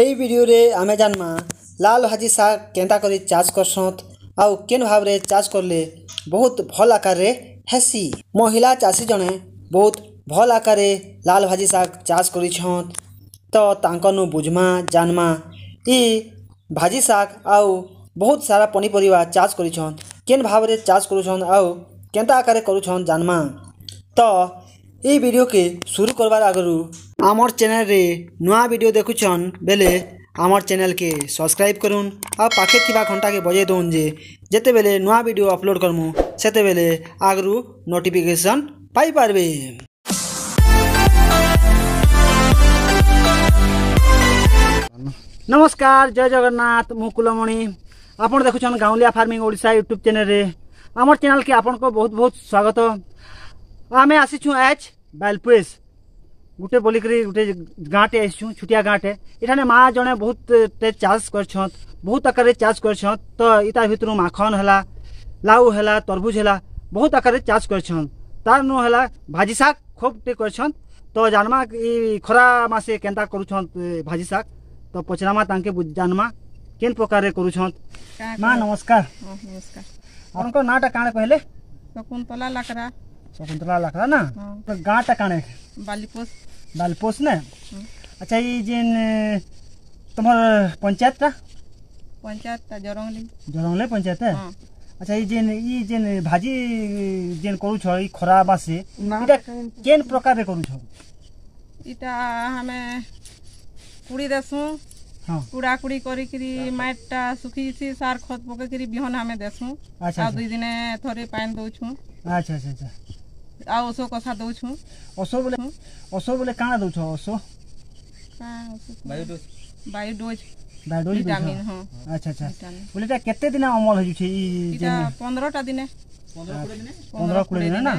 ଏହି ଭିଡ଼ିଓରେ ଆମେ ଜାନ୍ମା ଲାଲ ଭାଜି ଶାଗ କେନ୍ତା କରି ଚାଷ କରସନ୍ ଆଉ କେନ୍ ଭାବରେ ଚାଷ କଲେ ବହୁତ ଭଲ ଆକାରରେ ହେସି ମହିଳା ଚାଷୀ ଜଣେ ବହୁତ ଭଲ ଆକାରରେ ଲାଲ ଭାଜି ଶାଗ ଚାଷ କରିଛନ୍ ତ ତାଙ୍କନୁ ବୁଝମା ଜାନ୍ମା ଇ ଭାଜି ଶାଗ ଆଉ ବହୁତ ସାରା ପନିପରିବା ଚାଷ କରିଛନ୍ କେନ୍ ଭାବରେ ଚାଷ କରୁଛନ୍ ଆଉ କେନ୍ତା ଆକାରରେ କରୁଛନ୍ ଜାନ୍ମା ତ ଏଇ ଭିଡ଼ିଓକେ ସୁରୁ କରବାର ଆଗରୁ আমার চ্যানেলে নয়া ভিডিও দেখুছন বেলে আমার চ্যানেলকে সবসক্রাইব করুন আর পাখে থাকা ঘণ্টাকে বজাই দৌন যে যেতবে নয়া ভিডিও অপলোড করমু সেতবে আগরু নোটিফিকেসন পাইপারবে নমস্কার জয় জগন্নাথ মু কুলমণি আপনার দেখুছেন গাউলিয়া ফার্মিং ওড়শা ইউট্যুব চ্যানেলে আমার চ্যানেলকে আপনার বহুত বহুত স্বাগত আমি আসিছু এচ বালপুয়েশ गुटे बोलिकरि गुटे गाँटे छुटिया गाँटे इठाने माँ जने बहुत चाष कर बहुत आकार चाष कर तो इटा भितर माखन है लाऊ है तरबुज है बहुत आकार चाष कर तार नु है भाजी शाग खूब टे कर तो जानमा खरा मासे केन्ता कर भाजी शाग तो पचरामा तक जानमा केन प्रकार कर नमस्कार नमस्कार आपटा कण कहले शकुंतला लाकड़ा शकुंतला लाकड़ा ना हाँ। तो गाँटा कण बालीपुर दाल पोस ने अच्छा ये जिन तुम पंचायत टा पंचायत टा जरंगले जरंगले पंचायत है हाँ। अच्छा ये जिन ये जिन भाजी जिन करू छ ई खरा बासी इटा केन प्रकार रे करू छ इटा हमें कुड़ी देसु हां कुड़ा कुड़ी करी करी माटटा सुखी सी सार खत पके करी बिहन हमें देसु अच्छा, अच्छा दुई दिने थोड़े पानी दउ छु अच्छा अच्छा अच्छा ଆଉ ଓଷ କଥା ଦଉଛୁ ଓଷ ବୋଲେ ଓଷ ବୋଲେ କାଣା ଦଉଛ ଓଷ ବାୟୁ ଡୋଜ୍ ଭିଟାମିନ୍ ହଁ ଆଚ୍ଛା ଆଚ୍ଛା ବୋଲେ ଏଇଟା କେତେ ଦିନ ଅମଳ ହେଇଯାଉଛି ଏଇଟା ପନ୍ଦରଟା ଦିନେ ପନ୍ଦର କୋଡ଼ିଏ ଦିନ ନା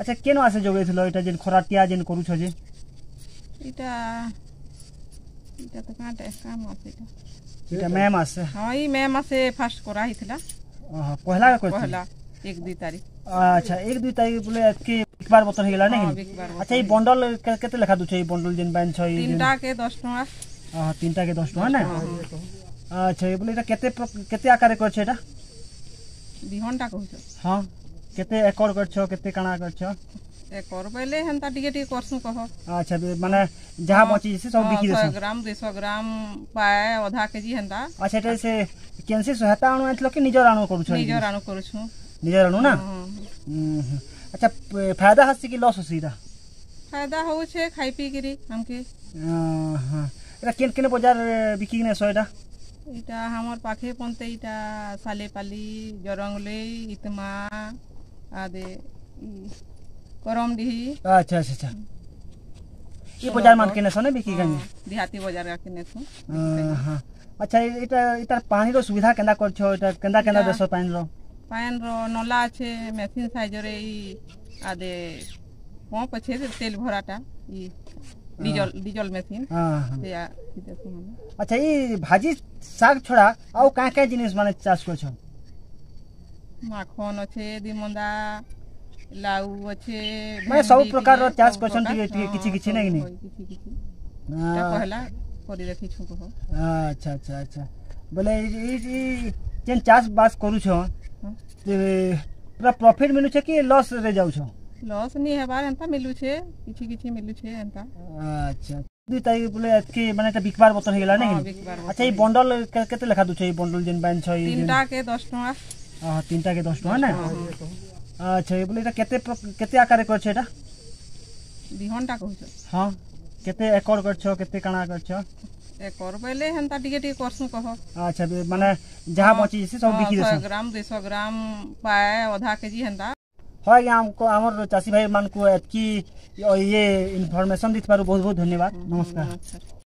ଆଚ୍ଛା କେନ ଆସେ ଯୋଗେଇଥିଲ ଏଇଟା ଯେନ୍ ଖରାଟିଆ ଯେନ୍ କରୁଛ ଯେ ଏଇଟା ଏଇଟା ତ କାଁଟା କାମ ଆସେ ଏଇଟା ମେ ମାସେ ହଁ ଏଇ ମେ ମାସେ ଫାର୍ଷ୍ଟ କରା ହେଇଥିଲା ପହଲା ପହଲା एक दुई तारीख अच्छा एक दुई तारीख बोले कि বিকবার বতন হয়ে গেল নাকি আচ্ছা এই বন্ডল কত লেখা দুছে এই বন্ডল যেন ব্যান ছয় তিনটা কে 10 টাকা হ্যাঁ তিনটা কে 10 টাকা না আচ্ছা এই বলে এটা কত কত আকারে করছে এটা বিহনটা কইছো হ্যাঁ কত একর করছো কত কানা করছো একর বলে হেনতা টিকে টিকে করছু কহ আচ্ছা মানে যাহা বচি সে সব বিকি দেছো 100 গ্রাম 200 গ্রাম পায় অধা কেজি হেনতা আচ্ছা এটা সে কেনসি সহায়তা আনো আনলো কি নিজর আনো করছো নিজর আনো করছো निजे रहनु ना अच्छा फायदा हस कि लॉस होसी दा फायदा हो छे खाई पी गिरी हम के हां एटा केन केने बाजार बिकी ने सोयटा इटा हमर पाखे पोंते इटा साले पाली जरंगले इतमा आदे करम दी अच्छा अच्छा ई बाजार मान के ने सने बिकी गन दिहाती बाजार रा के ने सु अच्छा इटा इटा पानी रो सुविधा केना कर इटा केना केना देसो पानी रो ପାଏନ୍ର ନଲା ଅଛେ ମେସିନ୍ ସାହାଯ୍ୟରେ ଇ ଆଦେ ପମ୍ପ ଅଛେ ତେଲ ଭରାଟା ଇ ଡିଜଲ ଡିଜଲ ମେସିନ୍ ଆଚ୍ଛା ଇ ଭାଜି ଶାଗ ଛଡ଼ା ଆଉ କାଁ କାଁ ଜିନିଷ ମାନେ ଚାଷ କରିଛନ୍ ମାଖନ ଅଛେ ଦିମନ୍ଦା ଲାଉ ଅଛେ ମାନେ ସବୁ ପ୍ରକାରର ଚାଷ କରିଛନ୍ ଟିକେ ଟିକେ କିଛି କିଛି ନାଇଁ କି କହିଲା କରି ଦେଖିଛୁ କହ ଆଚ୍ଛା ଆଚ୍ଛା ଆଚ୍ଛା ବୋଲେ ଯେନ୍ ଚାଷବାସ କରୁଛନ୍ ପୁରା ପ୍ରଫିଟ୍ ମିଳୁଛେ କି ଲସ୍ରେ ଯାଉଛ ଲସ୍ ନି ହେବାର୍ ଏନ୍ତା ମିଳୁଛେ କିଛି କିଛି ମିଳୁଛେ ଏନ୍ତା ଆଚ୍ଛା ଦୁଇ ତାରିଖ ବୋଲେ ଏତ୍କି ମାନେ ଏଟା ବିକବାର ବତନ ହେଇଗଲା ନାଇଁ ଆଚ୍ଛା ଏଇ ବଣ୍ଡଲ କେତେ ଲେଖା ଦଉଛ ଏଇ ବଣ୍ଡଲ ଯେନ୍ ବାନ୍ଧ ଏଇ ତିନଟା କେ 10 ଟଙ୍କା ହଁ ତିନଟା କେ 10 ଟଙ୍କା ନା ଆଚ୍ଛା ଏ ବୋଲେ ଏଟା କେତେ କେତେ ଆକାର କରିଛ ଏଟା ବିହନଟା କହୁଛ ହଁ କେତେ ଏକର କରିଛ କେତେ କାଣା କରିଛ একর বলে হেনতা টিকে টিকে করছু কহ আচ্ছা মানে যাহা বচি সে সব বিকি দেছ 100 গ্রাম 200 গ্রাম পায় অধা কেজি হেনতা হয় আমকো আমার চাষী ভাই মানকু এতকি ইয়ে ইনফরমেশন দিতে পারু বহুত বহুত ধন্যবাদ নমস্কার